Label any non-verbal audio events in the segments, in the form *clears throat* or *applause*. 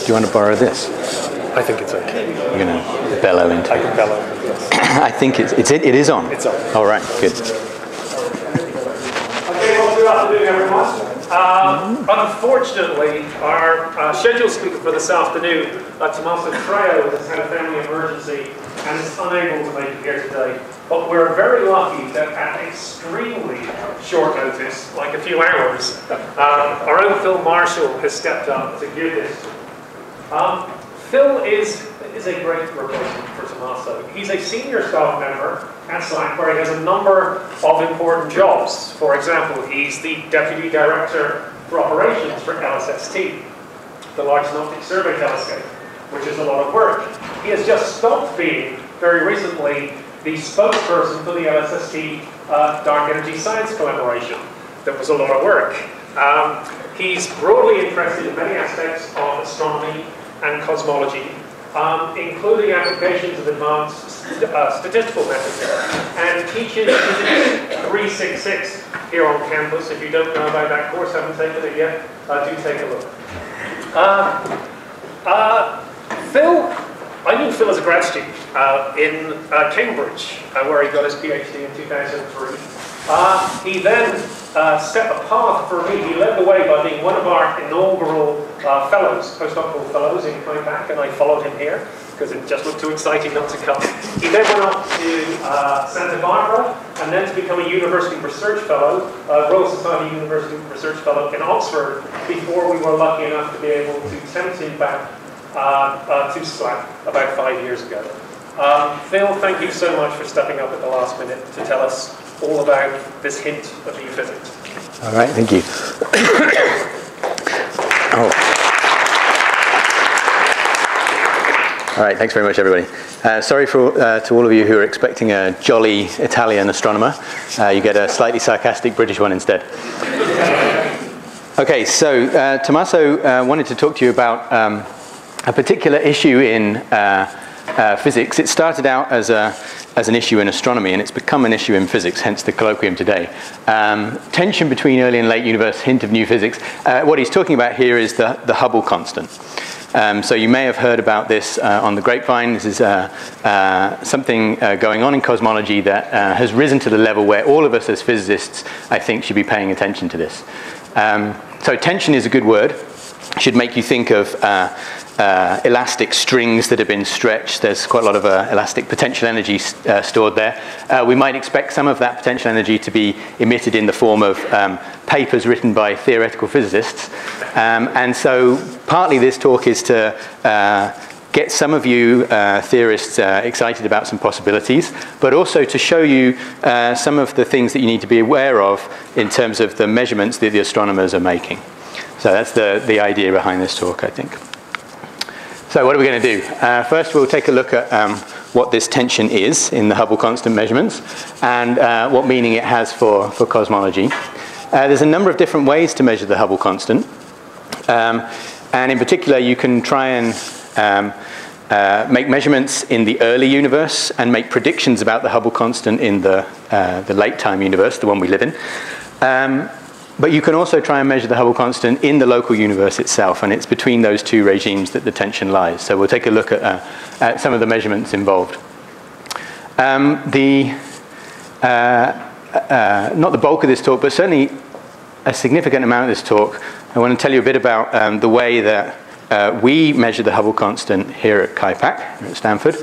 Do you want to borrow this? I think it's okay. You're going to bellow into I it. can bellow. Yes. *clears throat* I think it's, it's it, it is on. It's on. All right, good. *laughs* Okay, well, good afternoon, everyone. Um, unfortunately, our uh, scheduled speaker for this afternoon, uh, Tommaso Treu, has had a family emergency and is unable to make it here today. But we're very lucky that at extremely short notice, like a few hours, um, our own Phil Marshall has stepped up to give this. Um, Phil is, is a great replacement for Tommaso. He's a senior staff member at SITE where he has a number of important jobs. For example, he's the Deputy Director for Operations for LSST, the Large Synoptic Survey Telescope, which is a lot of work. He has just stopped being, very recently, the spokesperson for the LSST uh, Dark Energy Science Collaboration. That was a lot of work. Um, he's broadly interested in many aspects of astronomy and cosmology, um, including applications of advanced uh, statistical methods, and teaches Physics 366 here on campus. If you don't know about that course, haven't taken it yet, uh, do take a look. Uh, uh, Phil, I knew Phil as a grad student uh, in uh, Cambridge, uh, where he got his PhD in 2003. Uh, he then uh, set a path for me. He led the way by being one of our inaugural uh, fellows, postdoctoral fellows in KIPAC, and I followed him here because it just looked too exciting not to come. He then went up to Santa Barbara and then to become a university research fellow, Royal Society University Research Fellow in Oxford before we were lucky enough to be able to tempt him back uh, uh, to SLAC about five years ago. Um, Phil, thank you so much for stepping up at the last minute to tell us all about this hint of new physics. All right, thank you. *coughs* oh. All right, thanks very much, everybody. Uh, sorry for, uh, to all of you who are expecting a jolly Italian astronomer. Uh, you get a slightly sarcastic British one instead. Okay, so uh, Tommaso uh, wanted to talk to you about um, a particular issue in uh, uh, physics. It started out as, a, as an issue in astronomy, and it's become an issue in physics, hence the colloquium today. Um, tension between early and late universe, hint of new physics. Uh, what he's talking about here is the, the Hubble constant. Um, so you may have heard about this uh, on the grapevine. This is uh, uh, something uh, going on in cosmology that has risen to the level where all of us as physicists, I think, should be paying attention to this. Um, so tension is a good word. Should make you think of uh, elastic strings that have been stretched. There's quite a lot of elastic potential energy stored there. we might expect some of that potential energy to be emitted in the form of um, papers written by theoretical physicists. Um, and so partly this talk is to uh, get some of you uh, theorists uh, excited about some possibilities, but also to show you uh, some of the things that you need to be aware of in terms of the measurements that the astronomers are making. So that's the, the idea behind this talk, I think. So what are we going to do? Uh, first, we'll take a look at um, what this tension is in the Hubble constant measurements and uh, what meaning it has for, for cosmology. Uh, there's a number of different ways to measure the Hubble constant. Um, and in particular, you can try and um, uh, make measurements in the early universe and make predictions about the Hubble constant in the, uh, the late time universe, the one we live in. But you can also try and measure the Hubble constant in the local universe itself, and it's between those two regimes that the tension lies. So we'll take a look at, uh, at some of the measurements involved. Um, the, uh, uh, not the bulk of this talk, but certainly a significant amount of this talk, I want to tell you a bit about um, the way that uh, we measure the Hubble constant here at KIPAC, at Stanford,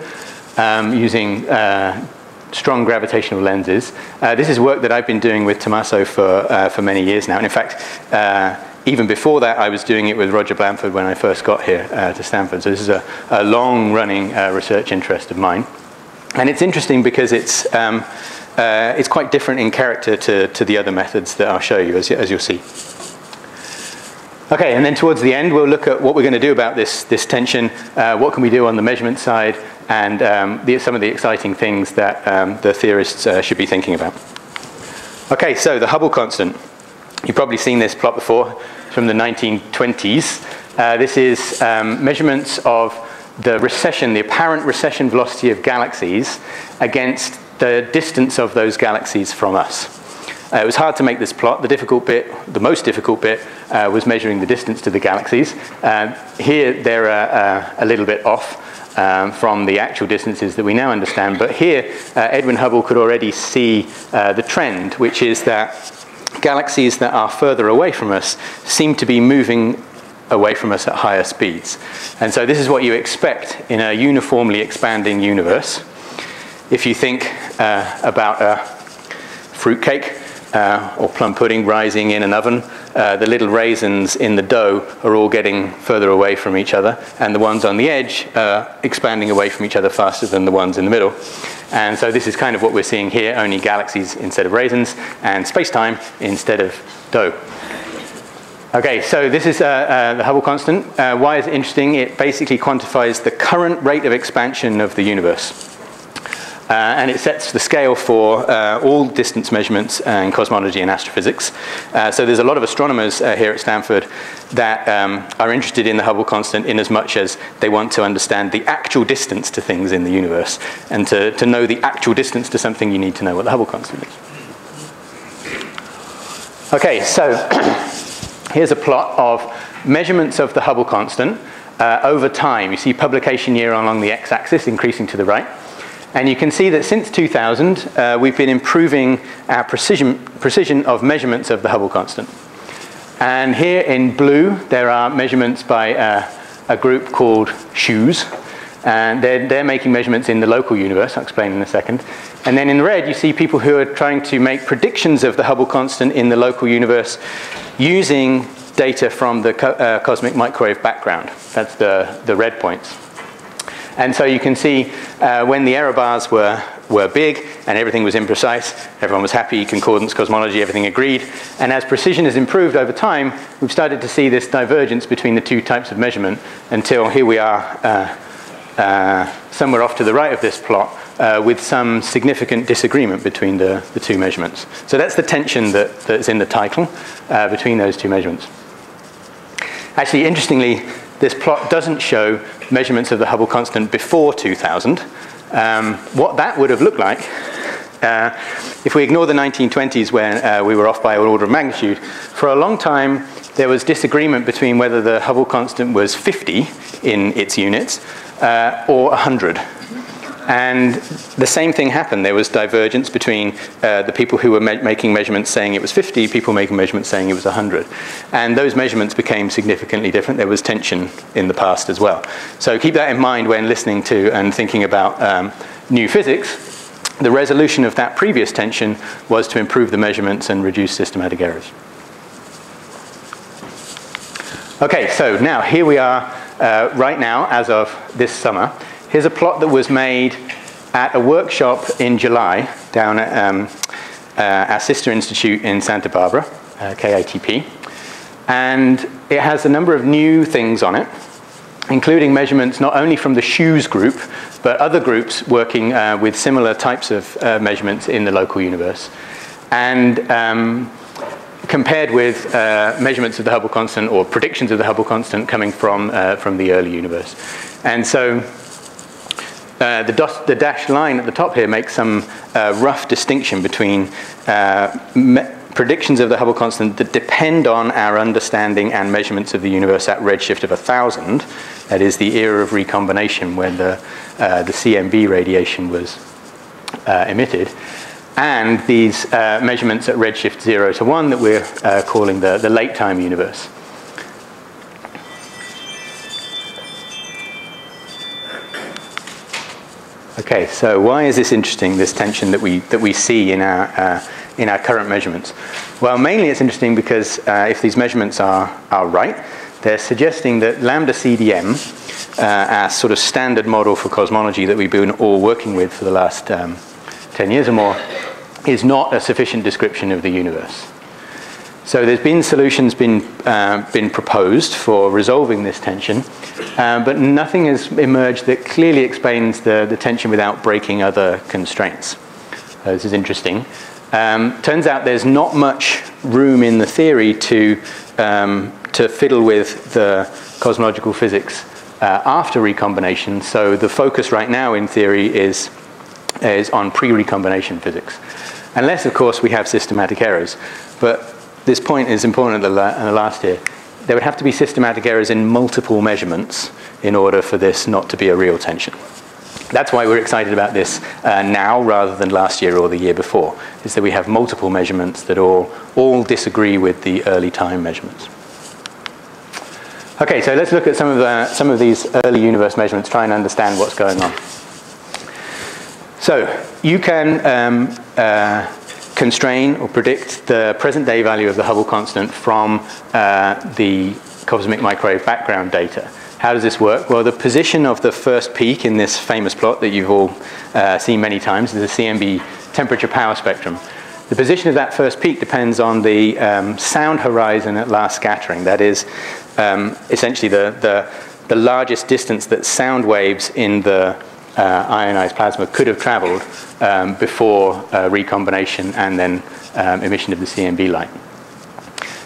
um, using uh, strong gravitational lenses. Uh, this is work that I've been doing with Tommaso for, uh, for many years now. And in fact, uh, even before that, I was doing it with Roger Blandford when I first got here uh, to Stanford. So this is a, a long-running research interest of mine. And it's interesting because it's, um, uh, it's quite different in character to, to the other methods that I'll show you, as, as you'll see. Okay, and then towards the end, we'll look at what we're going to do about this, this tension, uh, what can we do on the measurement side, and um, the, some of the exciting things that um, the theorists uh, should be thinking about. Okay, so the Hubble constant. You've probably seen this plot before from the 1920s. Uh, this is um, measurements of the recession, the apparent recession velocity of galaxies against the distance of those galaxies from us. Uh, it was hard to make this plot. The difficult bit, the most difficult bit, uh, was measuring the distance to the galaxies. Uh, here, they're uh, a little bit off. Um, from the actual distances that we now understand. But here, uh, Edwin Hubble could already see uh, the trend, which is that galaxies that are further away from us seem to be moving away from us at higher speeds. And so this is what you expect in a uniformly expanding universe. If you think uh, about a fruitcake uh, or plum pudding rising in an oven, uh, the little raisins in the dough are all getting further away from each other, and the ones on the edge are expanding away from each other faster than the ones in the middle. And so this is kind of what we're seeing here, only galaxies instead of raisins, and space-time instead of dough. Okay, so this is uh, uh, the Hubble constant. Uh, why is it interesting? It basically quantifies the current rate of expansion of the universe. Uh, and it sets the scale for uh, all distance measurements in cosmology and astrophysics. Uh, so there's a lot of astronomers here at Stanford that um, are interested in the Hubble constant in as much as they want to understand the actual distance to things in the universe. And to, to know the actual distance to something, you need to know what the Hubble constant is. Okay, so *clears throat* here's a plot of measurements of the Hubble constant uh, over time. You see publication year along the x-axis increasing to the right. And you can see that since 2000, uh, we've been improving our precision, precision of measurements of the Hubble constant. And here in blue, there are measurements by uh, a group called SH0ES. And they're, they're making measurements in the local universe, I'll explain in a second. And then in red, you see people who are trying to make predictions of the Hubble constant in the local universe using data from the co uh, cosmic microwave background. That's the, the red points. And so you can see uh, when the error bars were, were big and everything was imprecise, everyone was happy, concordance, cosmology, everything agreed. And as precision has improved over time, we've started to see this divergence between the two types of measurement until here we are uh, uh, somewhere off to the right of this plot uh, with some significant disagreement between the, the two measurements. So that's the tension that, that's in the title uh, between those two measurements. Actually, interestingly, this plot doesn't show measurements of the Hubble constant before 2000. Um, what that would have looked like, uh, if we ignore the 1920s when uh, we were off by an order of magnitude, for a long time there was disagreement between whether the Hubble constant was 50 in its units uh, or 100. And the same thing happened. There was divergence between uh, the people who were me making measurements saying it was 50, people making measurements saying it was 100. And those measurements became significantly different. There was tension in the past as well. So keep that in mind when listening to and thinking about um, new physics. The resolution of that previous tension was to improve the measurements and reduce systematic errors. Okay, so now here we are uh, right now as of this summer. Here's a plot that was made at a workshop in July down at um, uh, our sister institute in Santa Barbara, uh, KITP. And it has a number of new things on it, including measurements not only from the SH0ES group, but other groups working uh, with similar types of uh, measurements in the local universe. And um, compared with uh, measurements of the Hubble constant or predictions of the Hubble constant coming from, uh, from the early universe. And so uh, the, dos, the, dashed line at the top here makes some uh, rough distinction between uh, predictions of the Hubble constant that depend on our understanding and measurements of the universe at redshift of 1,000. That is the era of recombination when the, uh, the CMB radiation was uh, emitted. And these measurements at redshift 0 to 1 that we're calling the, the late time universe. Okay, so why is this interesting, this tension that we, that we see in our, uh, in our current measurements? Well, mainly it's interesting because uh, if these measurements are, are right, they're suggesting that lambda CDM, uh, our sort of standard model for cosmology that we've been all working with for the last um, 10 years or more, is not a sufficient description of the universe. So there's been solutions been, uh, been proposed for resolving this tension, uh, but nothing has emerged that clearly explains the, the tension without breaking other constraints. Uh, this is interesting. Um, turns out there's not much room in the theory to, um, to fiddle with the cosmological physics uh, after recombination, so the focus right now in theory is, is on pre-recombination physics. unless, of course, we have systematic errors. But this point is important in the, last year, There would have to be systematic errors in multiple measurements in order for this not to be a real tension. That's why we're excited about this uh, now rather than last year or the year before, is that we have multiple measurements that all, all disagree with the early time measurements. Okay, so let's look at some of, the, some of these early universe measurements, try and understand what's going on. So you can um, uh, constrain or predict the present day value of the Hubble constant from uh, the cosmic microwave background data. How does this work? Well, the position of the first peak in this famous plot that you've all uh, seen many times is the CMB temperature power spectrum. The position of that first peak depends on the um, sound horizon at last scattering. That is um, essentially the, the, the, largest distance that sound waves in the uh, ionized plasma could have traveled um, before uh, recombination and then um, emission of the CMB light.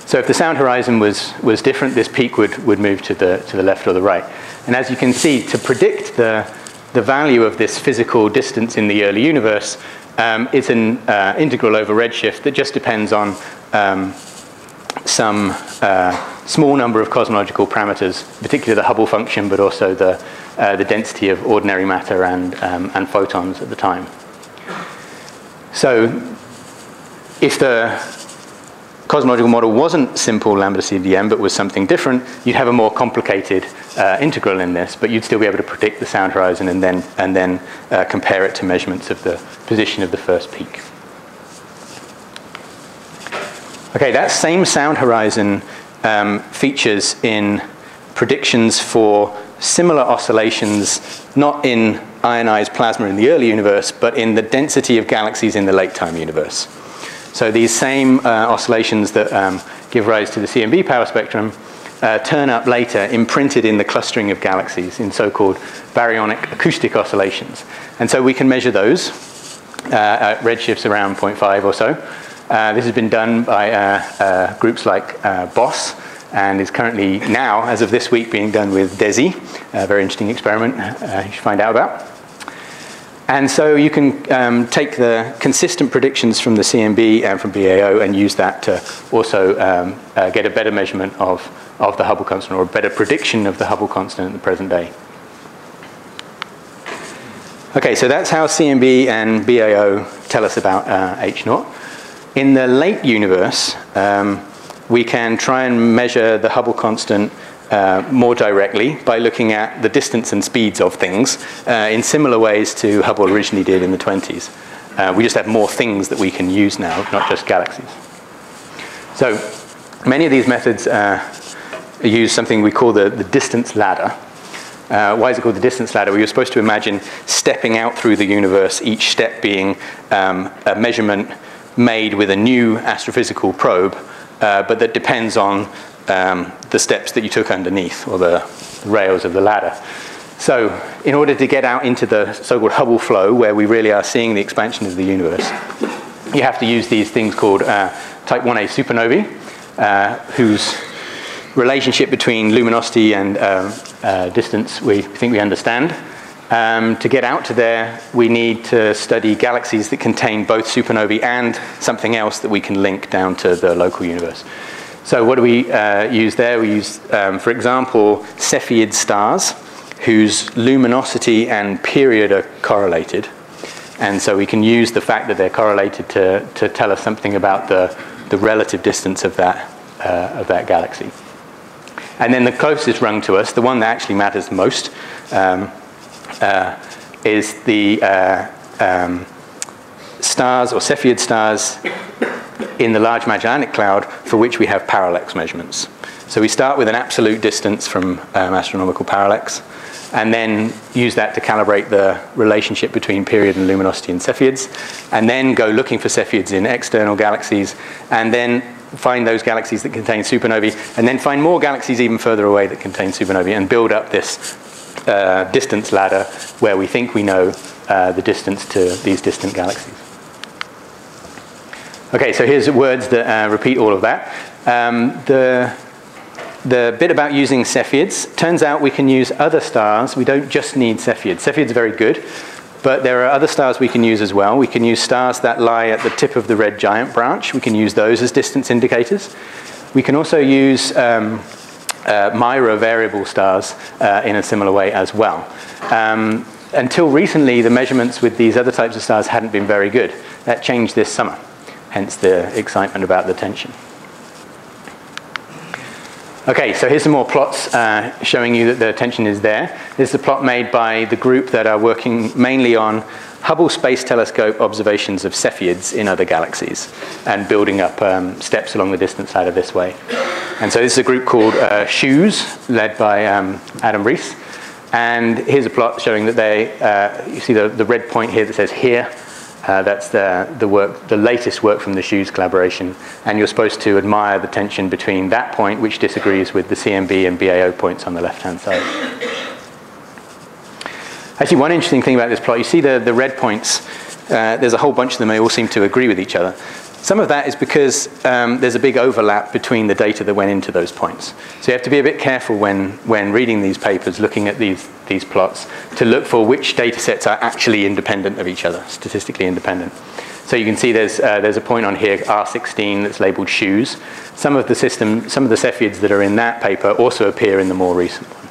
So if the sound horizon was, was different, this peak would, would move to the, to the left or the right. And as you can see, to predict the, the value of this physical distance in the early universe, um, it's an uh, integral over redshift that just depends on um, some uh, small number of cosmological parameters, particularly the Hubble function, but also the, uh, the density of ordinary matter and, um, and photons at the time. So if the cosmological model wasn't simple lambda CDM, but was something different, you'd have a more complicated uh, integral in this, but you'd still be able to predict the sound horizon and then, and then uh, compare it to measurements of the position of the first peak. Okay, that same sound horizon um, features in predictions for similar oscillations, not in ionized plasma in the early universe, but in the density of galaxies in the late time universe. So these same uh, oscillations that um, give rise to the CMB power spectrum uh, turn up later imprinted in the clustering of galaxies in so-called baryonic acoustic oscillations. And so we can measure those uh, at redshifts around 0.5 or so. Uh, this has been done by uh, uh, groups like BOSS and is currently now, as of this week, being done with DESI, a very interesting experiment you should find out about. And so you can um, take the consistent predictions from the CMB and from BAO and use that to also um, uh, get a better measurement of, of the Hubble constant or a better prediction of the Hubble constant in the present day. Okay, so that's how CMB and BAO tell us about uh, H naught. In the late universe, um, we can try and measure the Hubble constant uh, more directly by looking at the distance and speeds of things uh, in similar ways to Hubble originally did in the 20s. Uh, we just have more things that we can use now, not just galaxies. So many of these methods uh, use something we call the, the distance ladder. Uh, why is it called the distance ladder? We were supposed to imagine stepping out through the universe, each step being um, a measurement made with a new astrophysical probe, uh, but that depends on um, the steps that you took underneath, or the rails of the ladder. So, in order to get out into the so called Hubble flow, where we really are seeing the expansion of the universe, you have to use these things called uh, type 1a supernovae, uh, whose relationship between luminosity and um, uh, distance we think we understand. Um, to get out to there, we need to study galaxies that contain both supernovae and something else that we can link down to the local universe. So what do we uh, use there? We use, um, for example, Cepheid stars, whose luminosity and period are correlated. And so we can use the fact that they're correlated to, to tell us something about the, the relative distance of that, uh, of that galaxy. And then the closest rung to us, the one that actually matters most, um, is the uh, um, stars or Cepheid stars in the Large Magellanic Cloud for which we have parallax measurements. So we start with an absolute distance from um, astronomical parallax and then use that to calibrate the relationship between period and luminosity in Cepheids, and then go looking for Cepheids in external galaxies, and then find those galaxies that contain supernovae, and then find more galaxies even further away that contain supernovae, and build up this uh, distance ladder where we think we know uh, the distance to these distant galaxies. Okay, so here's words that uh, repeat all of that. Um, the, the bit about using Cepheids, turns out we can use other stars. We don't just need Cepheids. Cepheids are very good. But there are other stars we can use as well. We can use stars that lie at the tip of the red giant branch. We can use those as distance indicators. We can also use um, uh, Mira variable stars uh, in a similar way as well. Um, until recently, the measurements with these other types of stars hadn't been very good. That changed this summer, hence the excitement about the tension. Okay, so here's some more plots uh, showing you that the tension is there. This is a plot made by the group that are working mainly on Hubble Space Telescope observations of Cepheids in other galaxies and building up um, steps along the distance ladder this way. And so this is a group called uh, SH0ES, led by um, Adam Riess. And here's a plot showing that they, uh, you see the, the red point here that says here, uh, that's the, the work, the latest work from the SH0ES collaboration. And you're supposed to admire the tension between that point, which disagrees with the CMB and BAO points on the left-hand side. Actually, one interesting thing about this plot, you see the, the red points, uh, there's a whole bunch of them, they all seem to agree with each other. Some of that is because um, there's a big overlap between the data that went into those points. So you have to be a bit careful when, when reading these papers, looking at these, these plots, to look for which data sets are actually independent of each other, statistically independent. So you can see there's, uh, there's a point on here, R16, that's labeled SH0ES. Some of the system, some of the Cepheids that are in that paper also appear in the more recent one.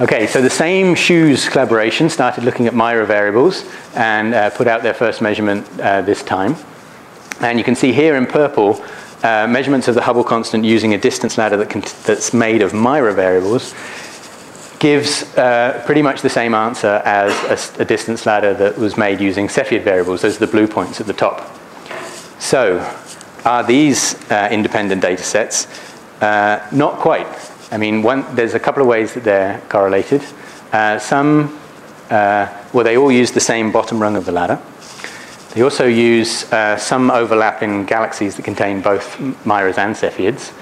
Okay, so the same SH0ES collaboration started looking at Mira variables and uh, put out their first measurement uh, this time. And you can see here in purple, uh, measurements of the Hubble constant using a distance ladder that that's made of Mira variables gives uh, pretty much the same answer as a, a, distance ladder that was made using Cepheid variables. Those are the blue points at the top. So, are these uh, independent data sets? Uh, not quite. I mean, one, there's a couple of ways that they're correlated. Uh, some, uh, well, they all use the same bottom rung of the ladder. They also use uh, some overlap in galaxies that contain both Miras and Cepheids.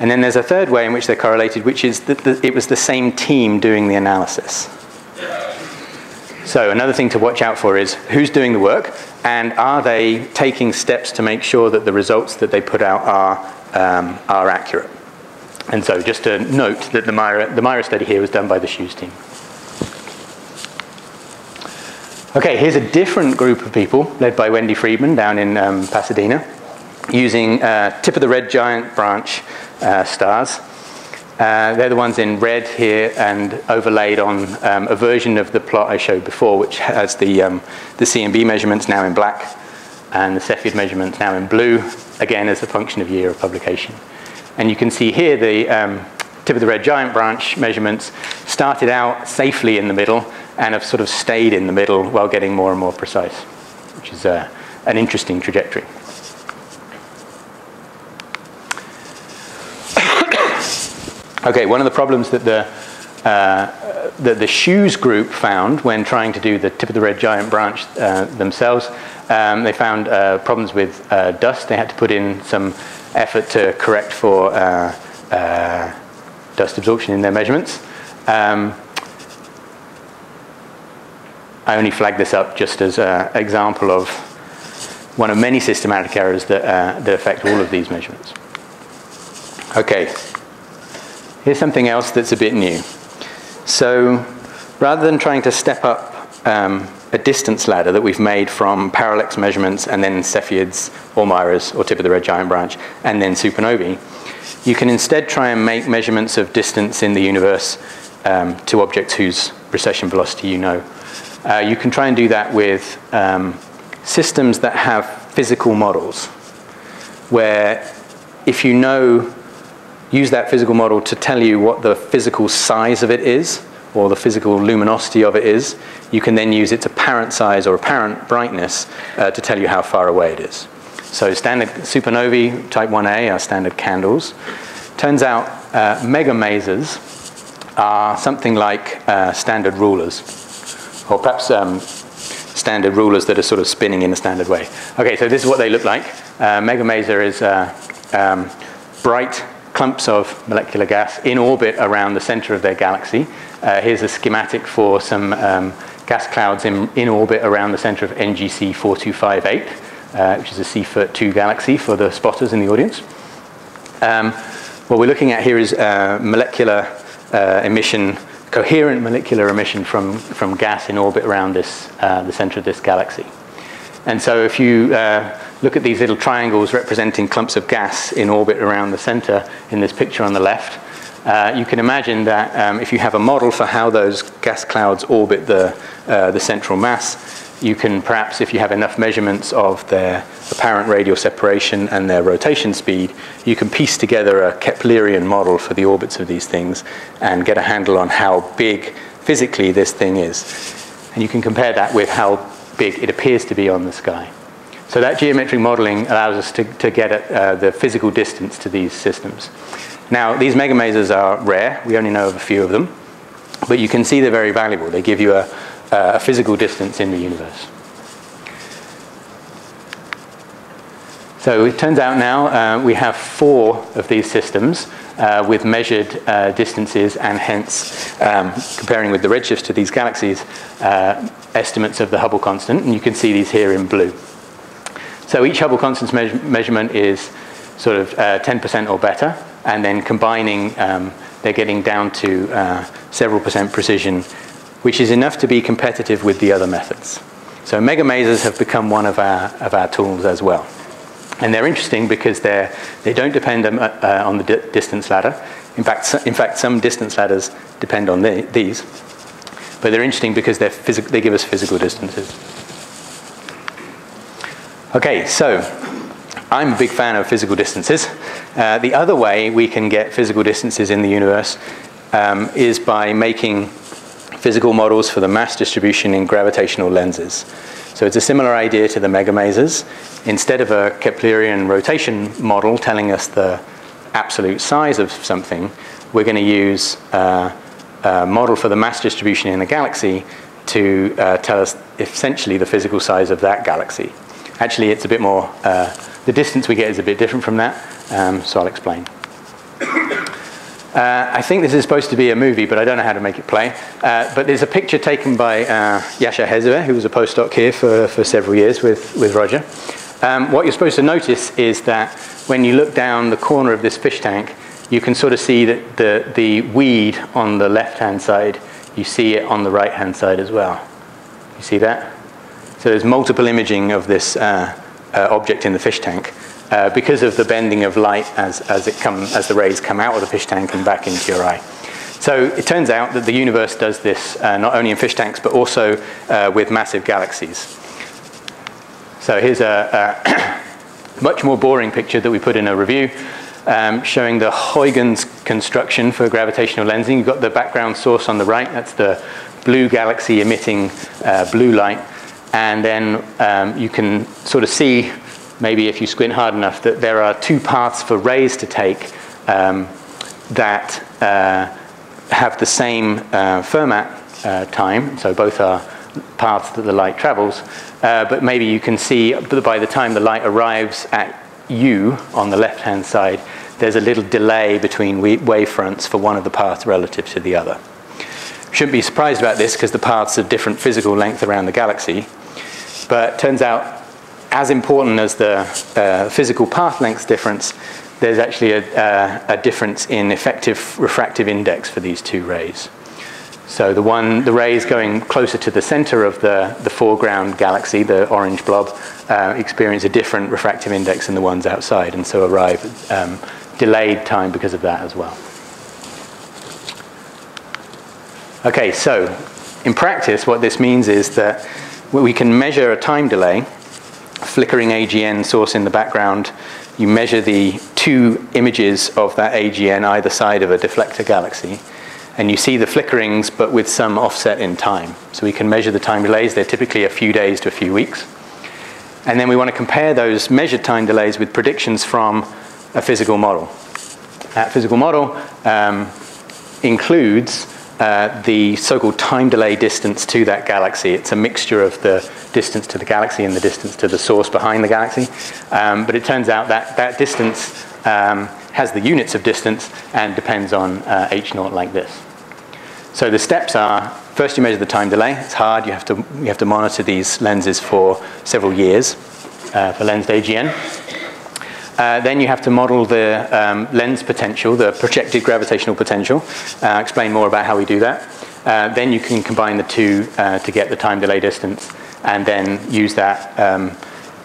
And then there's a third way in which they're correlated, which is that the, it was the same team doing the analysis. So another thing to watch out for is who's doing the work, and are they taking steps to make sure that the results that they put out are, um, are accurate. And so just to note that the Myra, the Mira study here was done by the SH0ES team. Okay, here's a different group of people led by Wendy Freedman down in um, Pasadena using uh, tip of the red giant branch uh, stars. Uh, they're the ones in red here and overlaid on um, a version of the plot I showed before, which has the, um, the CMB measurements now in black and the Cepheid measurements now in blue, again as a function of year of publication. And you can see here the um, tip of the red giant branch measurements started out safely in the middle and have sort of stayed in the middle while getting more and more precise, which is uh, an interesting trajectory. *coughs* okay, one of the problems that the uh, that the SH0ES group found when trying to do the tip of the red giant branch uh, themselves, um, they found uh, problems with uh, dust. They had to put in some effort to correct for uh, uh, dust absorption in their measurements. Um, I only flag this up just as an example of one of many systematic errors that, uh, that affect all of these measurements. Okay, here's something else that's a bit new. So rather than trying to step up um, a distance ladder that we've made from parallax measurements and then Cepheids or Miras or tip of the red giant branch and then supernovae, you can instead try and make measurements of distance in the universe um, to objects whose recession velocity you know. Uh, you can try and do that with um, systems that have physical models, where if you know, use that physical model to tell you what the physical size of it is, or the physical luminosity of it is, you can then use its apparent size or apparent brightness uh, to tell you how far away it is. So standard supernovae type 1a are standard candles. Turns out uh, megamasers are something like uh, standard rulers, or perhaps um, standard rulers that are sort of spinning in a standard way. Okay, so this is what they look like. Uh, megamaser is uh, um, bright clumps of molecular gas in orbit around the center of their galaxy. Uh, here's a schematic for some um, gas clouds in, in orbit around the center of NGC 4258, uh, which is a Seyfert 2 galaxy for the spotters in the audience. Um, what we're looking at here is uh, molecular uh, emission coherent molecular emission from, from gas in orbit around this, uh, the center of this galaxy. And so if you uh, look at these little triangles representing clumps of gas in orbit around the center in this picture on the left, uh, you can imagine that um, if you have a model for how those gas clouds orbit the, uh, the central mass, you can perhaps, if you have enough measurements of their apparent radial separation and their rotation speed, you can piece together a Keplerian model for the orbits of these things and get a handle on how big physically this thing is. And you can compare that with how big it appears to be on the sky. So that geometric modeling allows us to, to get at uh, the physical distance to these systems. Now, these megamasers are rare. We only know of a few of them. But you can see they're very valuable. They give you a, a physical distance in the universe. So it turns out now uh, we have four of these systems uh, with measured uh, distances and hence, um, comparing with the redshifts to these galaxies, uh, estimates of the Hubble constant. And you can see these here in blue. So each Hubble constant me measurement is sort of 10% uh, or better. And then combining, um, they're getting down to uh, several percent precision, which is enough to be competitive with the other methods. So megamasers have become one of our, of our tools as well. And they're interesting because they're, they don't depend on, uh, on the di distance ladder. In fact, in fact, some distance ladders depend on the, these. But they're interesting because they're they give us physical distances. Okay, so I'm a big fan of physical distances. Uh, the other way we can get physical distances in the universe um, is by making physical models for the mass distribution in gravitational lenses. So it's a similar idea to the megamasers. Instead of a Keplerian rotation model telling us the absolute size of something, we're going to use uh, a model for the mass distribution in a galaxy to uh, tell us essentially the physical size of that galaxy. Actually, it's a bit more, uh, the distance we get is a bit different from that, um, so I'll explain. Uh, I think this is supposed to be a movie, but I don't know how to make it play. Uh, but there's a picture taken by uh, Yashar Hezaveh, who was a postdoc here for, for several years with, with Roger. Um, what you're supposed to notice is that when you look down the corner of this fish tank, you can sort of see that the, the weed on the left-hand side, you see it on the right-hand side as well. You see that? So there's multiple imaging of this uh, uh, object in the fish tank uh, because of the bending of light as, as, it come, as the rays come out of the fish tank and back into your eye. So it turns out that the universe does this uh, not only in fish tanks but also uh, with massive galaxies. So here's a, a *coughs* much more boring picture that we put in a review um, showing the Huygens construction for gravitational lensing. You've got the background source on the right, that's the blue galaxy emitting uh, blue light and then um, you can sort of see, maybe if you squint hard enough, that there are two paths for rays to take um, that uh, have the same uh, Fermat uh, time, so both are paths that the light travels, uh, but maybe you can see by the time the light arrives at you on the left-hand side, there's a little delay between wave fronts for one of the paths relative to the other. Shouldn't be surprised about this because the paths are different physical length around the galaxy, but turns out, as important as the uh, physical path length difference, there's actually a, uh, a, difference in effective refractive index for these two rays. So the one, the rays going closer to the center of the, the foreground galaxy, the orange blob, uh, experience a different refractive index than the ones outside, and so arrive at um, delayed time because of that as well. Okay, so in practice, what this means is that we can measure a time delay, flickering AGN source in the background. You measure the two images of that AGN either side of a deflector galaxy, and you see the flickerings but with some offset in time. So we can measure the time delays. They're typically a few days to a few weeks. And then we want to compare those measured time delays with predictions from a physical model. That physical model um, includes uh, the so-called time delay distance to that galaxy. It's a mixture of the distance to the galaxy and the distance to the source behind the galaxy. Um, but it turns out that that distance um, has the units of distance and depends on uh, h naught like this. So the steps are, first you measure the time delay. It's hard. You have to, you have to monitor these lenses for several years uh, for lensed AGN. Uh, then you have to model the um, lens potential, the projected gravitational potential. Uh, explain more about how we do that. Uh, then you can combine the two uh, to get the time delay distance, and then use that um,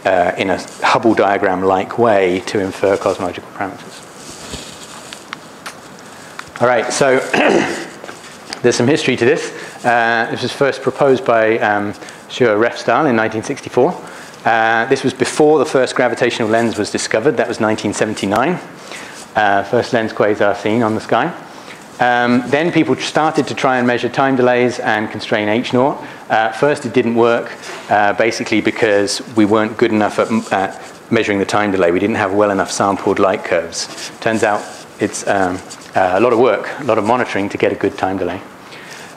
uh, in a Hubble diagram-like way to infer cosmological parameters. All right, so *clears throat* there's some history to this. Uh, this was first proposed by um, Sjur Refsdal in 1964. Uh, this was before the first gravitational lens was discovered. That was 1979. Uh, first lens quasar seen on the sky. Um, then people started to try and measure time delays and constrain H naught. Uh, first, it didn't work, uh, basically because we weren't good enough at, at, measuring the time delay. We didn't have well enough sampled light curves. Turns out it's um, uh, a lot of work, a lot of monitoring to get a good time delay.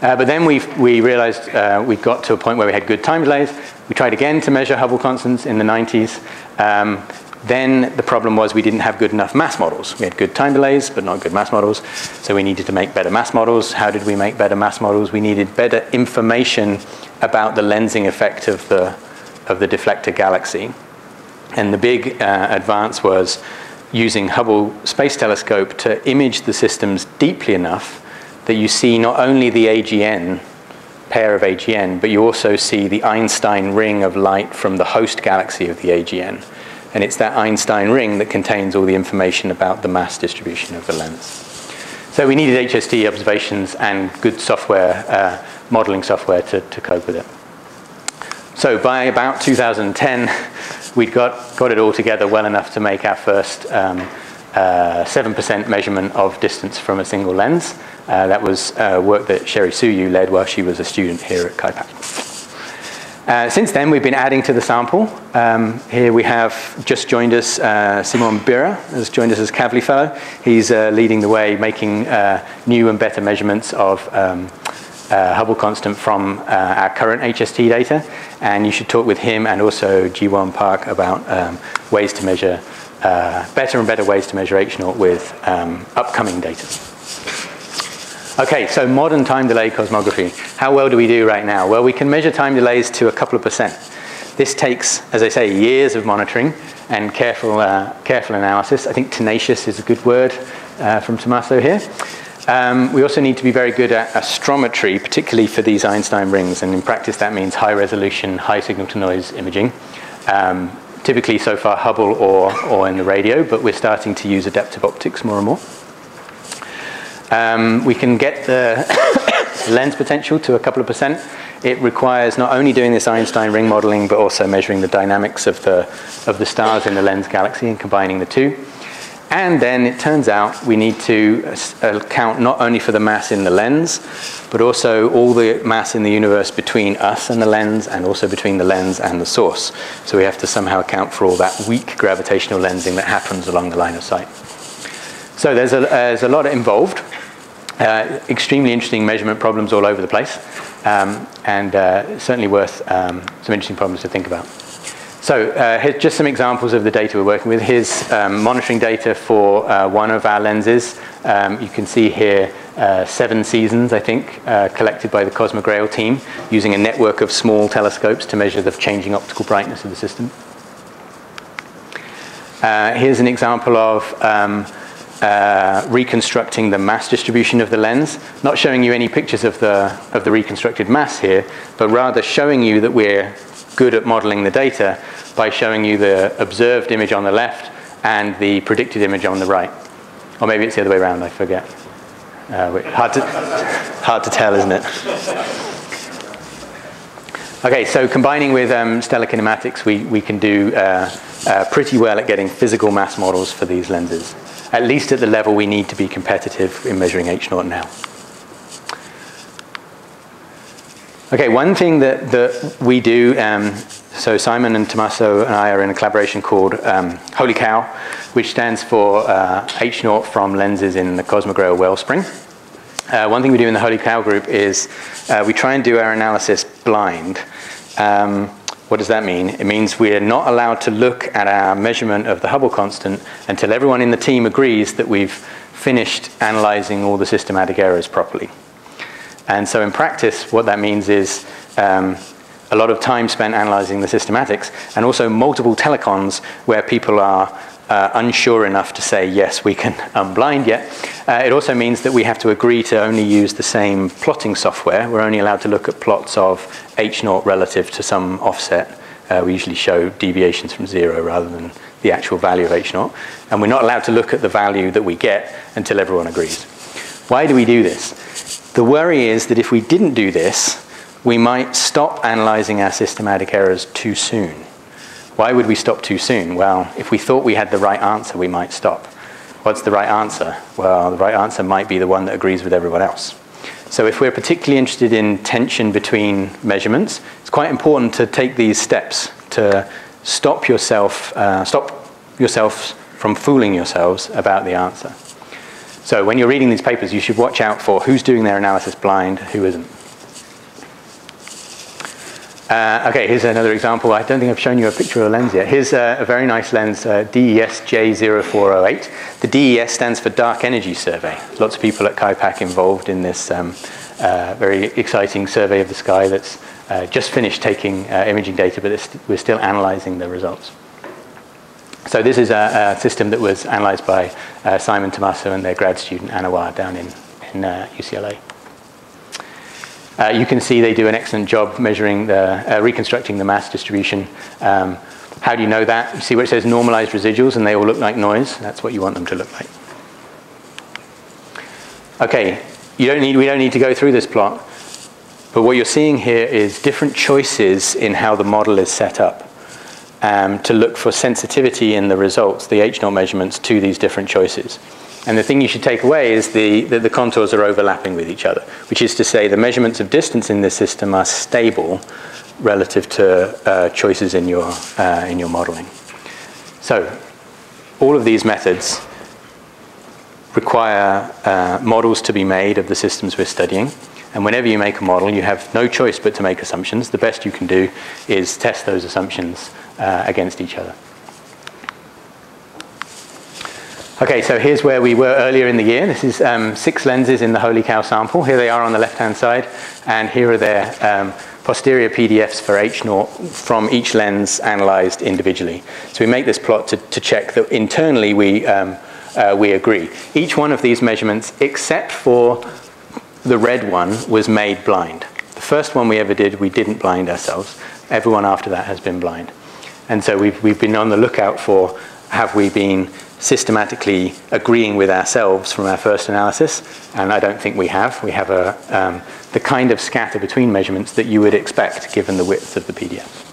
Uh, but then we we realized uh, we got to a point where we had good time delays. We tried again to measure Hubble constants in the 90s. Um, then the problem was we didn't have good enough mass models. We had good time delays, but not good mass models. So we needed to make better mass models. How did we make better mass models? We needed better information about the lensing effect of the, of the deflector galaxy. And the big uh, advance was using Hubble Space Telescope to image the systems deeply enough that you see not only the AGN, pair of AGN, but you also see the Einstein ring of light from the host galaxy of the AGN. And it's that Einstein ring that contains all the information about the mass distribution of the lens. So we needed HST observations and good software, uh, modeling software to, to cope with it. So by about 2010, we'd got, got it all together well enough to make our first um, 7% measurement of distance from a single lens. Uh, that was uh, work that Sherry Suyu led while she was a student here at KIPAC. Uh, since then, we've been adding to the sample. Um, here we have just joined us uh, Simon Birrer, has joined us as Kavli Fellow. He's uh, leading the way, making uh, new and better measurements of um, uh, Hubble constant from uh, our current HST data. And you should talk with him and also Ji Won Park about um, ways to measure, better and better ways to measure H naught with um, upcoming data. Okay, so modern time delay cosmography. How well do we do right now? Well, we can measure time delays to a couple of percent. This takes, as I say, years of monitoring and careful, uh, careful analysis. I think tenacious is a good word uh, from Tommaso here. Um, we also need to be very good at astrometry, particularly for these Einstein rings. And in practice, that means high resolution, high signal to noise imaging. Um, typically, so far, Hubble or, or in the radio, but we're starting to use adaptive optics more and more. Um, we can get the *coughs* lens potential to a couple of percent. It requires not only doing this Einstein ring modeling, but also measuring the dynamics of the, of the stars in the lens galaxy and combining the two. And then it turns out we need to account not only for the mass in the lens, but also all the mass in the universe between us and the lens, and also between the lens and the source. So we have to somehow account for all that weak gravitational lensing that happens along the line of sight. So there's a, there's a lot involved. Uh, extremely interesting measurement problems all over the place, um, and uh, certainly worth um, some interesting problems to think about. So uh, here's just some examples of the data we're working with. Here's um, monitoring data for uh, one of our lenses. Um, you can see here uh, seven seasons, I think, uh, collected by the Cosmograil team using a network of small telescopes to measure the changing optical brightness of the system. here's an example of um, uh, reconstructing the mass distribution of the lens, not showing you any pictures of the, of the reconstructed mass here, but rather showing you that we're good at modeling the data by showing you the observed image on the left and the predicted image on the right. Or maybe it's the other way around, I forget. Uh, hard, to, hard to tell, isn't it? Okay, so combining with um, stellar kinematics, we, we can do uh, uh, pretty well at getting physical mass models for these lenses at least at the level we need to be competitive in measuring H naught now. Okay, one thing that, that we do, um, so Simon and Tommaso and I are in a collaboration called um, H0LiCOW, which stands for uh, H naught from lenses in the Cosmograil Wellspring. Uh, one thing we do in the H0LiCOW group is uh, we try and do our analysis blind. Um, what does that mean? It means we're not allowed to look at our measurement of the Hubble constant until everyone in the team agrees that we've finished analyzing all the systematic errors properly. And so in practice, what that means is um, a lot of time spent analyzing the systematics and also multiple telecons where people are uh, unsure enough to say, yes, we can *laughs* unblind yet. Uh, it also means that we have to agree to only use the same plotting software. We're only allowed to look at plots of h naught relative to some offset. Uh, we usually show deviations from zero rather than the actual value of h naught. And we're not allowed to look at the value that we get until everyone agrees. Why do we do this? The worry is that if we didn't do this, we might stop analyzing our systematic errors too soon. Why would we stop too soon? Well, if we thought we had the right answer, we might stop. What's the right answer? Well, the right answer might be the one that agrees with everyone else. So if we're particularly interested in tension between measurements, it's quite important to take these steps to stop yourself, uh, stop yourself from fooling yourselves about the answer. So when you're reading these papers, you should watch out for who's doing their analysis blind, who isn't. Uh, okay, here's another example. I don't think I've shown you a picture of a lens yet. Here's a, a very nice lens, uh, DES J0408. The DES stands for Dark Energy Survey. Lots of people at KIPAC involved in this um, uh, very exciting survey of the sky that's uh, just finished taking uh, imaging data, but we're still analyzing the results. So this is a, a system that was analyzed by uh, Simon Tommaso and their grad student Anwar down in, in UCLA. Uh, you can see they do an excellent job measuring the, uh, reconstructing the mass distribution. Um, how do you know that? You see where it says normalized residuals and they all look like noise? That's what you want them to look like. Okay, you don't need, we don't need to go through this plot, but what you're seeing here is different choices in how the model is set up um, to look for sensitivity in the results, the H0 measurements, to these different choices. And the thing you should take away is the, that the contours are overlapping with each other, which is to say the measurements of distance in this system are stable relative to uh, choices in your, uh, in your modeling. So all of these methods require uh, models to be made of the systems we're studying. And whenever you make a model, you have no choice but to make assumptions. The best you can do is test those assumptions uh, against each other. Okay, so here's where we were earlier in the year. This is um, six lenses in the H0LiCOW sample. Here they are on the left-hand side, and here are their um, posterior PDFs for H0 from each lens analyzed individually. So we make this plot to, to check that internally we, um, uh, we agree. Each one of these measurements, except for the red one, was made blind. The first one we ever did, we didn't blind ourselves. Everyone after that has been blind. And so we've, we've been on the lookout for have we been systematically agreeing with ourselves from our first analysis, and I don't think we have. We have a, um, the kind of scatter between measurements that you would expect given the width of the PDF.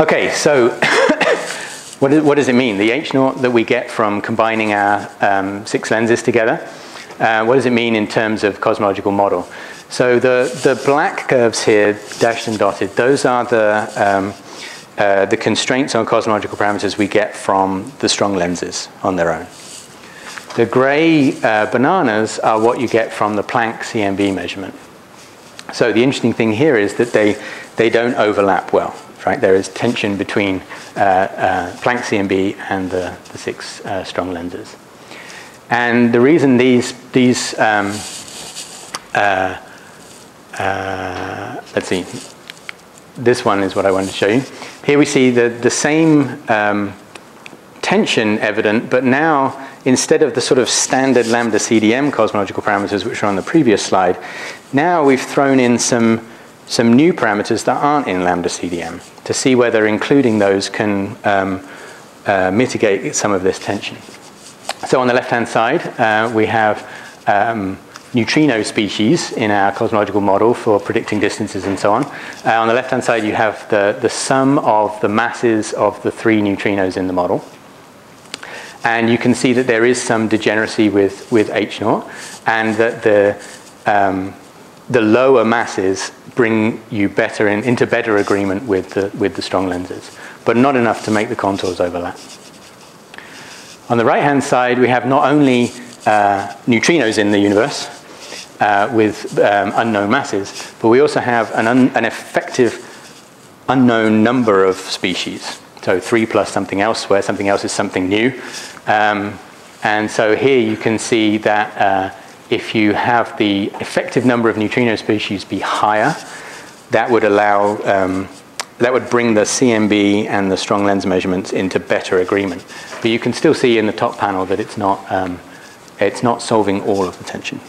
Okay, so *coughs* what, is, what, does it mean? The H naught that we get from combining our um, six lenses together, uh, what does it mean in terms of cosmological model? So the, the black curves here, dashed and dotted, those are the um, uh, the constraints on cosmological parameters we get from the strong lenses on their own. The gray uh, bananas are what you get from the Planck CMB measurement. So the interesting thing here is that they, they don't overlap well, right? There is tension between uh, uh Planck CMB and the, the six uh, strong lenses. And the reason these, these um, let's see, this one is what I wanted to show you. Here we see the, the same um, tension evident, but now instead of the sort of standard lambda CDM cosmological parameters which are on the previous slide, now we've thrown in some, some new parameters that aren't in lambda CDM to see whether including those can um, uh, mitigate some of this tension. So on the left-hand side, uh, we have um, neutrino species in our cosmological model for predicting distances and so on. Uh, on the left-hand side, you have the, the sum of the masses of the three neutrinos in the model. And you can see that there is some degeneracy with, with H naught, and that the, um, the lower masses bring you better in, into better agreement with the, with the strong lenses, but not enough to make the contours overlap. On the right-hand side, we have not only uh, neutrinos in the universe, uh, with um, unknown masses, but we also have an, an effective unknown number of species. So three plus something else, where something else is something new. Um, and so here you can see that uh, if you have the effective number of neutrino species be higher, that would allow um, that would bring the CMB and the strong lens measurements into better agreement. But you can still see in the top panel that it's not, um, it's not solving all of the tension.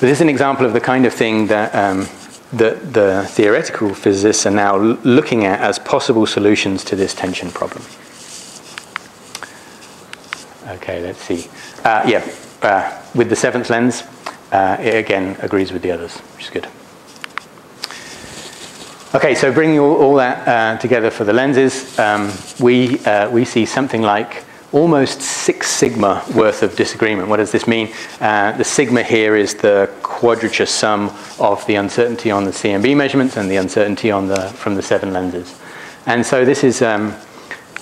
This is an example of the kind of thing that, um, the theoretical physicists are now looking at as possible solutions to this tension problem. Okay, let's see. Uh, yeah, uh, with the seventh lens, uh, it again agrees with the others, which is good. Okay, so bringing all, all that uh, together for the lenses, um, we, uh, we see something like almost six sigma worth of disagreement. What does this mean? Uh, the sigma here is the quadrature sum of the uncertainty on the CMB measurements and the uncertainty on the, from the seven lenses. And so this is um,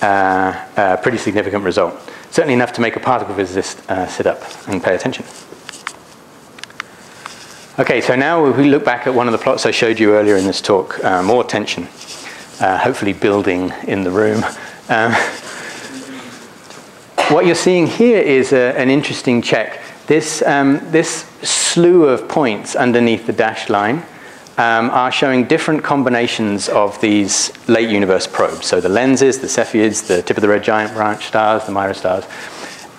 uh, a pretty significant result. Certainly enough to make a particle physicist uh, sit up and pay attention. Okay, so now if we look back at one of the plots I showed you earlier in this talk, uh, more tension, uh, hopefully building in the room. Um, *laughs* what you're seeing here is a, an interesting check. This, um, this slew of points underneath the dashed line um, are showing different combinations of these late universe probes. So the lenses, the Cepheids, the tip of the red giant branch stars, the Mira stars.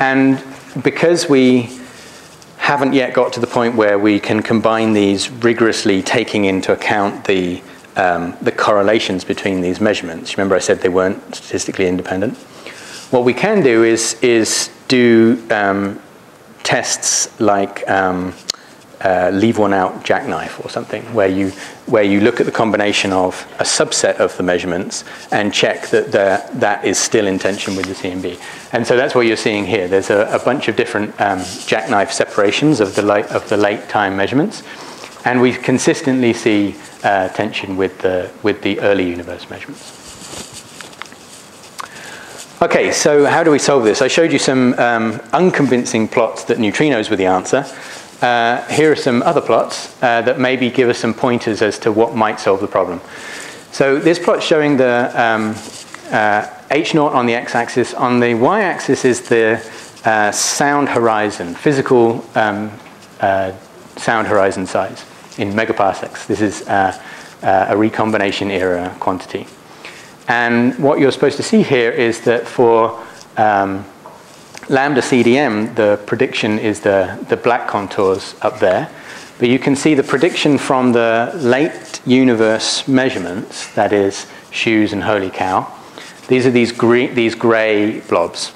And because we haven't yet got to the point where we can combine these rigorously taking into account the, um, the correlations between these measurements. Remember I said they weren't statistically independent? What we can do is, is do um, tests like um, uh, leave one out jackknife or something, where you, where you look at the combination of a subset of the measurements and check that that is still in tension with the CMB. And so that's what you're seeing here. There's a, a bunch of different um, jackknife separations of the, late, of the late time measurements. And we consistently see uh, tension with the, with the early universe measurements. Okay, so how do we solve this? I showed you some um, unconvincing plots that neutrinos were the answer. Uh, here are some other plots uh, that maybe give us some pointers as to what might solve the problem. So this plot showing the um, uh, H naught on the x-axis. On the y-axis is the uh, sound horizon, physical um, uh, sound horizon size in megaparsecs. This is uh, a recombination era quantity. And what you're supposed to see here is that for um, lambda CDM, the prediction is the, the black contours up there. But you can see the prediction from the late universe measurements, that is SH0ES and H0LiCOW. These are these, green, these gray blobs,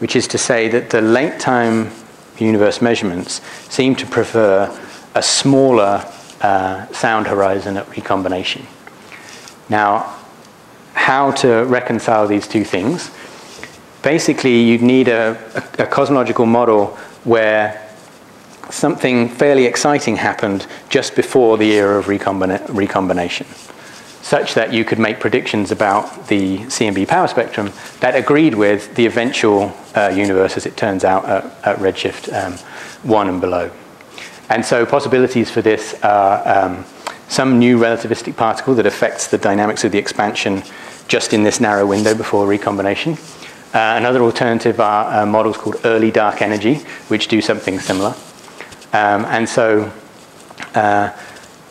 which is to say that the late time universe measurements seem to prefer a smaller uh, sound horizon at recombination. Now, how to reconcile these two things? basically you'd need a, a, a cosmological model where something fairly exciting happened just before the era of recombina recombination, such that you could make predictions about the CMB power spectrum that agreed with the eventual uh, universe as it turns out at, at redshift um, 1 and below. And so possibilities for this are um, some new relativistic particle that affects the dynamics of the expansion just in this narrow window before recombination. Uh, another alternative are uh, models called early dark energy, which do something similar. Um, and so, uh,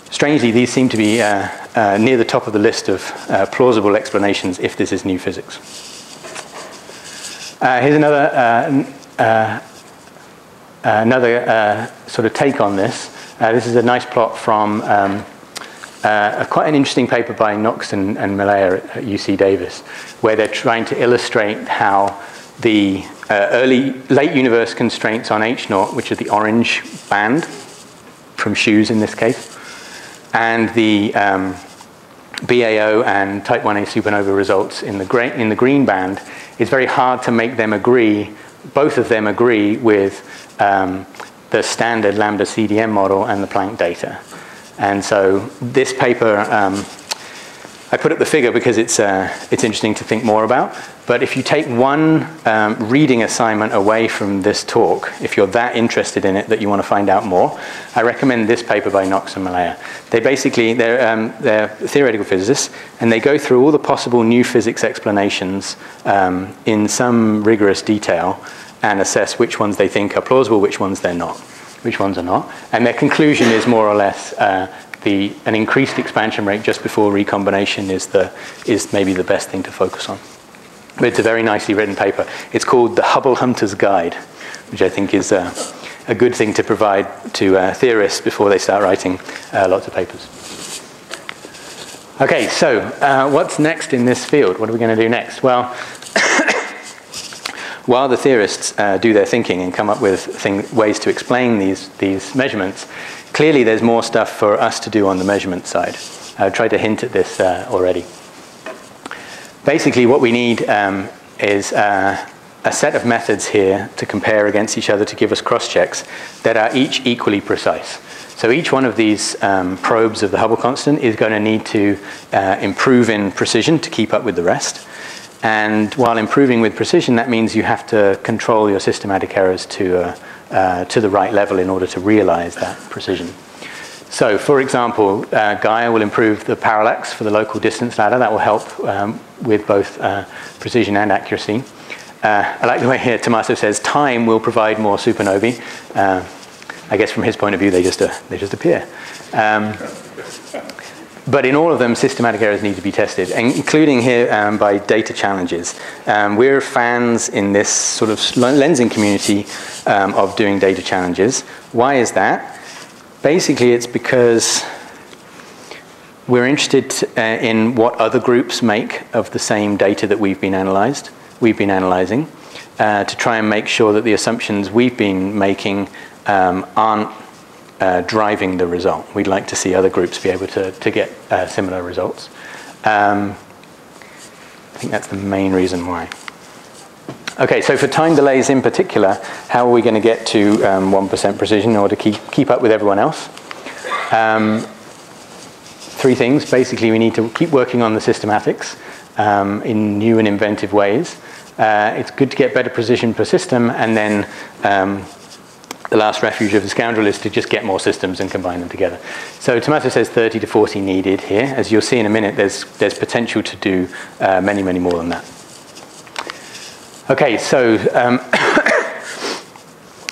strangely, these seem to be uh, uh, near the top of the list of uh, plausible explanations if this is new physics. here's another, another sort of take on this. this is a nice plot from um, uh, quite an interesting paper by Knox and, and Millea at UC Davis, where they're trying to illustrate how the uh, early, late universe constraints on H naught, which is the orange band from SH0ES in this case, and the um, BAO and type 1a supernova results in the, in the green band, it's very hard to make them agree, both of them agree with um, the standard lambda CDM model and the Planck data. And so this paper, um, I put up the figure because it's, uh, it's interesting to think more about. But if you take one um, reading assignment away from this talk, if you're that interested in it that you want to find out more, I recommend this paper by Knox and Millea. They basically, they're, um, they're theoretical physicists, and they go through all the possible new physics explanations um, in some rigorous detail and assess which ones they think are plausible, which ones they're not which ones are not. And their conclusion is more or less uh, the, an increased expansion rate just before recombination is, the, is maybe the best thing to focus on. But it's a very nicely written paper. It's called The Hubble Hunter's Guide, which I think is a, a good thing to provide to uh, theorists before they start writing uh, lots of papers. Okay, so uh, what's next in this field? What are we going to do next? Well, while the theorists uh, do their thinking and come up with thing, ways to explain these, these measurements, clearly there's more stuff for us to do on the measurement side. I've tried to hint at this uh, already. Basically, what we need um, is uh, a set of methods here to compare against each other to give us cross checks that are each equally precise. So each one of these um, probes of the Hubble constant is going to need to uh, improve in precision to keep up with the rest. And while improving with precision, that means you have to control your systematic errors to, uh, uh, to the right level in order to realize that precision. So, for example, uh, Gaia will improve the parallax for the local distance ladder. That will help um, with both uh, precision and accuracy. Uh, I like the way here Tommaso says time will provide more supernovae. Uh, I guess from his point of view, they just, they just appear. Um, but in all of them, systematic errors need to be tested, including here um, by data challenges. Um, we're fans in this sort of lensing community um, of doing data challenges. Why is that? Basically, it's because we're interested uh, in what other groups make of the same data that we've been analyzed, we've been analyzing, uh, to try and make sure that the assumptions we've been making um, aren't uh, driving the result. We'd like to see other groups be able to, to get uh, similar results. Um, I think that's the main reason why. Okay, so for time delays in particular, how are we going to get to um, 1% precision in order to keep, keep up with everyone else? Um, three things. Basically, we need to keep working on the systematics um, in new and inventive ways. Uh, it's good to get better precision per system and then um, the last refuge of the scoundrel is to just get more systems and combine them together. So Tommaso says 30 to 40 needed here. As you'll see in a minute, there's, there's potential to do uh, many, many more than that. Okay, so um, *coughs*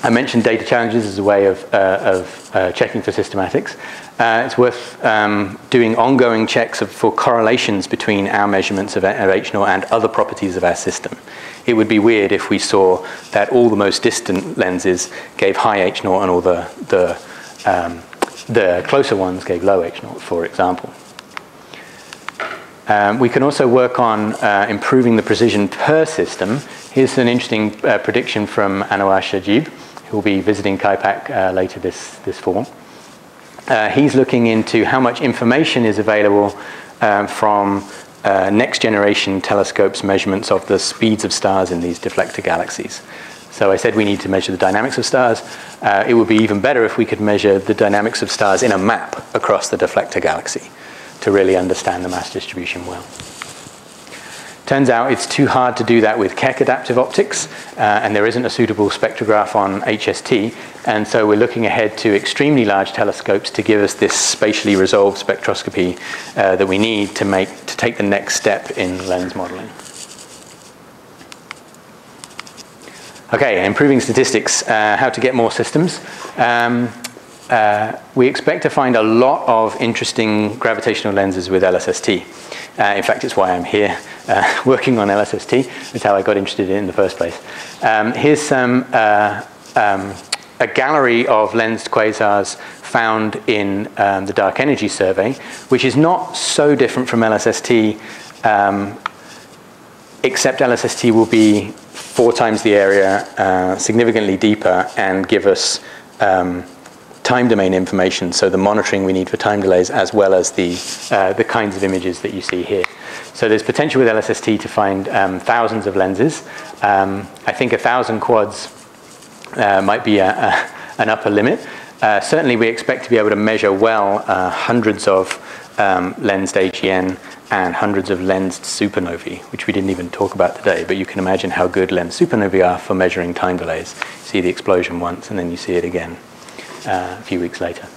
I mentioned data challenges as a way of, uh, of uh, checking for systematics. Uh, it's worth um, doing ongoing checks of, for correlations between our measurements of, of H naught and other properties of our system. It would be weird if we saw that all the most distant lenses gave high H naught and all the, the, um, the closer ones gave low H naught, for example. Um, we can also work on uh, improving the precision per system. Here's an interesting uh, prediction from Anwar Shajib, who will be visiting KIPAC uh, later this, this fall. Uh, he's looking into how much information is available um, from uh, next generation telescopes measurements of the speeds of stars in these deflector galaxies. So I said we need to measure the dynamics of stars. Uh, it would be even better if we could measure the dynamics of stars in a map across the deflector galaxy to really understand the mass distribution well. Turns out it's too hard to do that with Keck adaptive optics, uh, and there isn't a suitable spectrograph on HST, and so we're looking ahead to extremely large telescopes to give us this spatially resolved spectroscopy uh, that we need to, make, to take the next step in lens modeling. Okay, improving statistics, uh, how to get more systems. Um, uh, we expect to find a lot of interesting gravitational lenses with LSST. Uh, in fact, it's why I'm here uh, *laughs* working on LSST. It's how I got interested in it in the first place. Um, here's some, uh, um, a gallery of lensed quasars found in um, the Dark Energy Survey, which is not so different from LSST, um, except LSST will be four times the area, uh, significantly deeper, and give us um, time domain information, so the monitoring we need for time delays, as well as the, uh, the kinds of images that you see here. So there's potential with LSST to find um, thousands of lenses. Um, I think a thousand quads uh, might be a, a, an upper limit. Uh, certainly we expect to be able to measure well uh, hundreds of um, lensed AGN and hundreds of lensed supernovae, which we didn't even talk about today, but you can imagine how good lensed supernovae are for measuring time delays. You see the explosion once and then you see it again uh, a few weeks later.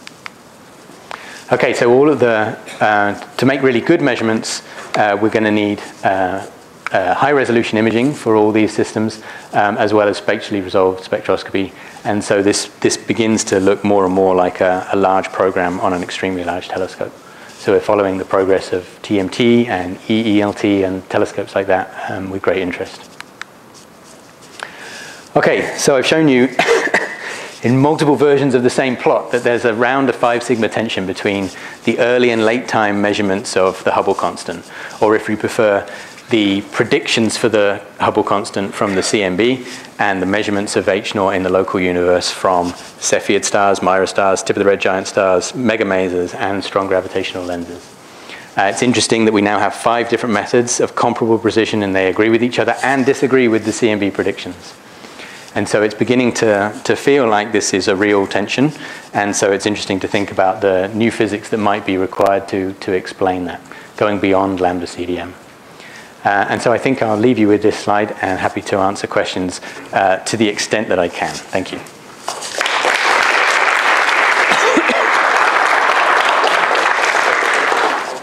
Okay, so all of the, uh, to make really good measurements, uh, we're going to need uh, uh, high resolution imaging for all these systems, um, as well as spatially resolved spectroscopy. And so this, this begins to look more and more like a, a large program on an extremely large telescope. So we're following the progress of TMT and EELT and telescopes like that um, with great interest. Okay, so I've shown you in multiple versions of the same plot that there's around a 5 sigma tension between the early and late time measurements of the Hubble constant, or if you prefer, the predictions for the Hubble constant from the CMB and the measurements of H naught in the local universe from Cepheid stars, Mira stars, tip of the red giant stars, mega masers, and strong gravitational lenses. Uh, it's interesting that we now have five different methods of comparable precision and they agree with each other and disagree with the CMB predictions. And so it's beginning to, to feel like this is a real tension. And so it's interesting to think about the new physics that might be required to, to explain that, going beyond lambda CDM. Uh, and so I think I'll leave you with this slide and happy to answer questions uh, to the extent that I can. Thank you.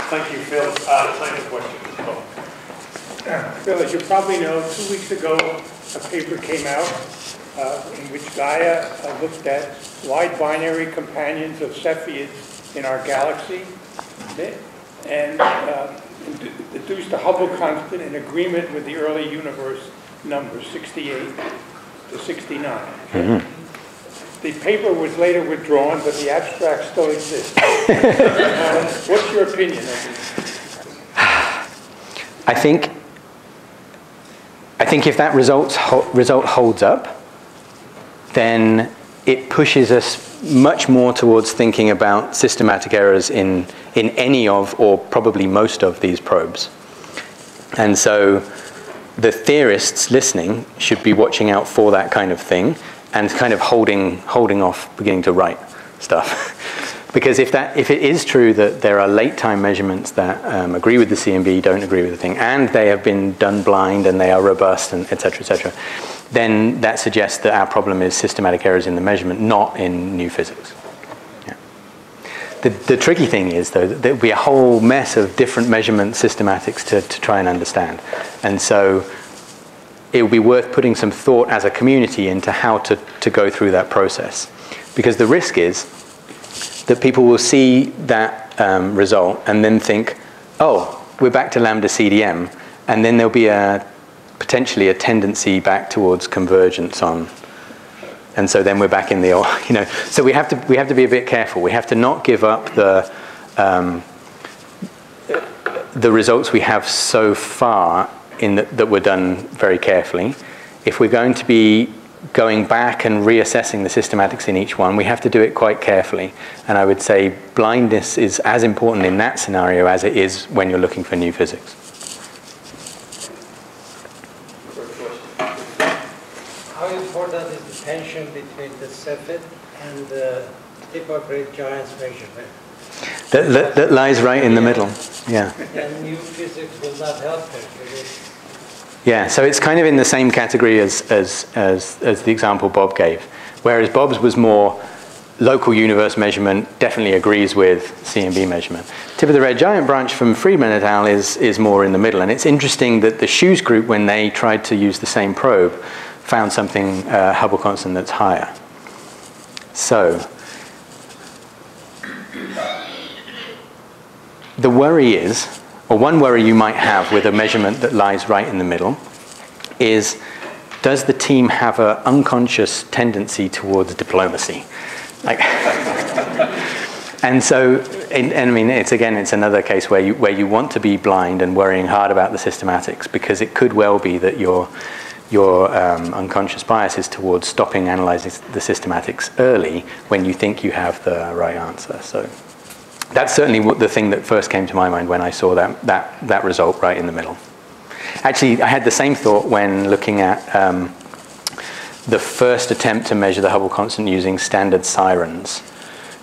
Thank you, Phil. Uh, time for questions. Phil, as you probably know, two weeks ago, a paper came out uh, in which Gaia uh, looked at wide binary companions of Cepheids in our galaxy and uh, deduced a Hubble constant in agreement with the early universe numbers 68 to 69. Mm-hmm. The paper was later withdrawn, but the abstract still exists. uh, *laughs* what's your opinion I think I think if that result, ho- result holds up, then it pushes us much more towards thinking about systematic errors in, in any of, or probably most of, these probes. And so the theorists listening should be watching out for that kind of thing and kind of holding, holding off beginning to write stuff. *laughs* because if, that, if it is true that there are late time measurements that um, agree with the CMB, don't agree with the thing, and they have been done blind and they are robust, and et cetera, et cetera, then that suggests that our problem is systematic errors in the measurement, not in new physics. Yeah. The, the tricky thing is, though, that be a whole mess of different measurement systematics to, to try and understand. And so it will be worth putting some thought as a community into how to, to go through that process. Because the risk is that people will see that um, result and then think, oh, we're back to lambda CDM, and then there'll be a potentially a tendency back towards convergence on. And so then we're back in the *laughs* you know so we have to we have to be a bit careful. We have to not give up the um, the results we have so far in the, that were done very carefully. If we're going to be going back and reassessing the systematics in each one we have to do it quite carefully. And i would say blindness is as important in that scenario as it is when you're looking for new physics tension between the Cepheid and the tip of red giant's measurement. That, that, that, lies right in the middle, yeah. And new physics will not help it. Yeah, so it's kind of in the same category as, as, as, as the example Bob gave. Whereas Bob's was more local universe measurement, definitely agrees with CMB measurement. Tip of the red giant branch from Freedman et al. is, is more in the middle. And it's interesting that the SH0ES group, when they tried to use the same probe, found something uh, Hubble constant that's higher. So, the worry is, or one worry you might have with a measurement that lies right in the middle, is does the team have an unconscious tendency towards diplomacy? Like, *laughs* and so, and, and I mean, it's again, it's another case where you, where you want to be blind and worrying hard about the systematics because it could well be that you're your um, unconscious bias is towards stopping analyzing the systematics early when you think you have the right answer. So that's certainly the thing that first came to my mind when I saw that, that, that result right in the middle. Actually, I had the same thought when looking at um, the first attempt to measure the Hubble constant using standard sirens.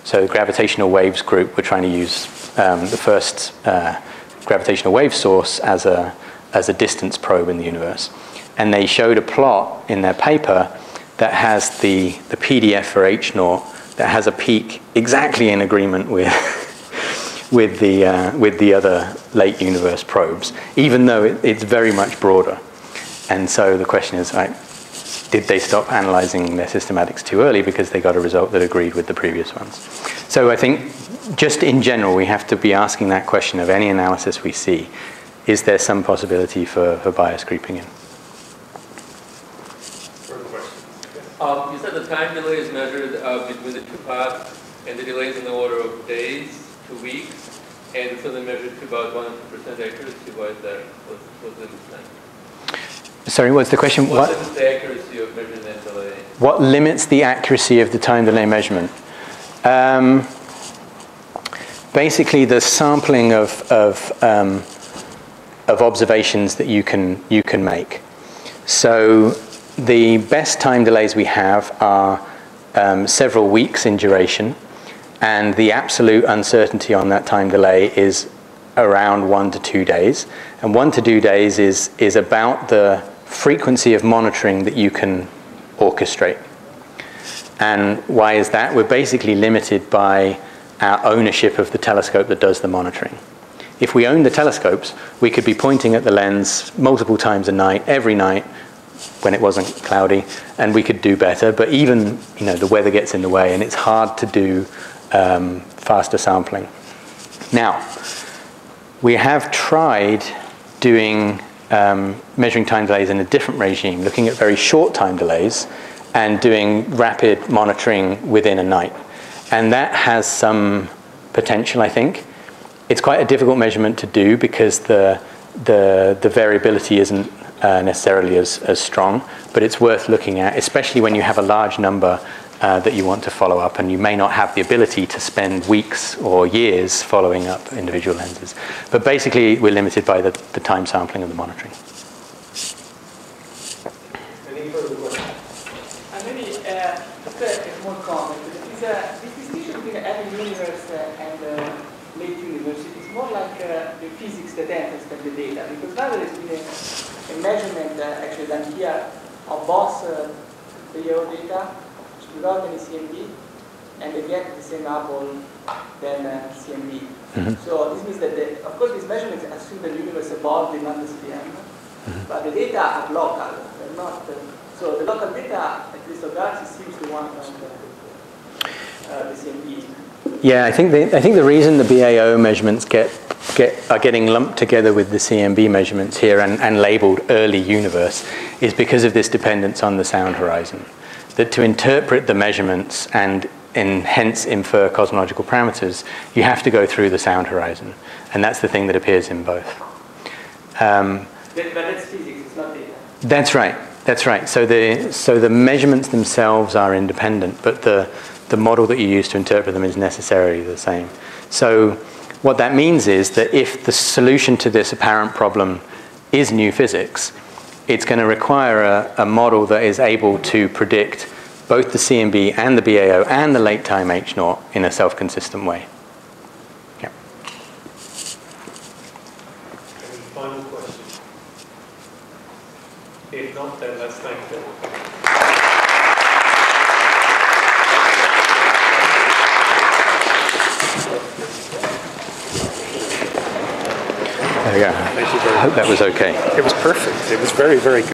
So the gravitational waves group were trying to use um, the first uh, gravitational wave source as a, as a distance probe in the universe and they showed a plot in their paper that has the, the PDF for H naught that has a peak exactly in agreement with, *laughs* with the, uh, with the other late universe probes, even though it, it's very much broader. And so the question is, right, did they stop analyzing their systematics too early because they got a result that agreed with the previous ones? So I think just in general, we have to be asking that question of any analysis we see. Is there some possibility for, for bias creeping in? Further questions? Um, you said the time delay is measured uh, between the two paths, and the delay is in the order of days to weeks, and it's only measured to about 100% accuracy. Why is that? What's, what's the mistake? Sorry, what's the question? What What, the accuracy of measuring that delay? what limits the accuracy of the time delay measurement? Um, basically, the sampling of, of, um, of observations that you can, you can make. So the best time delays we have are um, several weeks in duration, and the absolute uncertainty on that time delay is around one to two days. And one to two days is, is about the frequency of monitoring that you can orchestrate. And why is that? We're basically limited by our ownership of the telescope that does the monitoring. If we owned the telescopes, we could be pointing at the lens multiple times a night, every night, when it wasn't cloudy, and we could do better. But even, you know, the weather gets in the way, and it's hard to do um, faster sampling. Now, we have tried doing um, measuring time delays in a different regime, looking at very short time delays and doing rapid monitoring within a night. And that has some potential, I think. It's quite a difficult measurement to do because the, the, the variability isn't uh, necessarily as, as strong, but it's worth looking at, especially when you have a large number uh, that you want to follow up, and you may not have the ability to spend weeks or years following up individual lenses. But basically, we're limited by the, the time sampling and the monitoring. Any further questions? And maybe uh, just a, a small comment. Is, uh, this distinction between early universe uh, and uh, late universe is more like uh, the physics that enters than the data. Because now there has been a, a measurement uh, actually done here of both uh, the AO data without any CMB, and they get the same apple than uh, CMB. So this means that, the, of course, these measurements assume that the universe evolved in under CM, but the data are local. They're not. Uh, so the local data, at least of that, seems to want from the, uh, the CMB. Yeah, I think the, I think the reason the BAO measurements get, get, are getting lumped together with the CMB measurements here and, and labeled early universe is because of this dependence on the sound horizon. That to interpret the measurements and, and hence infer cosmological parameters, you have to go through the sound horizon. And that's the thing that appears in both. Um, But, but that's physics, it's not data. That's right. That's right. So the so the measurements themselves are independent, but the the model that you use to interpret them is necessarily the same. So what that means is that if the solution to this apparent problem is new physics, it's going to require a, a model that is able to predict both the CMB and the BAO and the late time H naught in a self-consistent way. Yeah. Final questions? If not, then let's thank them. There we go. Thank you very I hope that was okay. It was perfect. It was very, very good.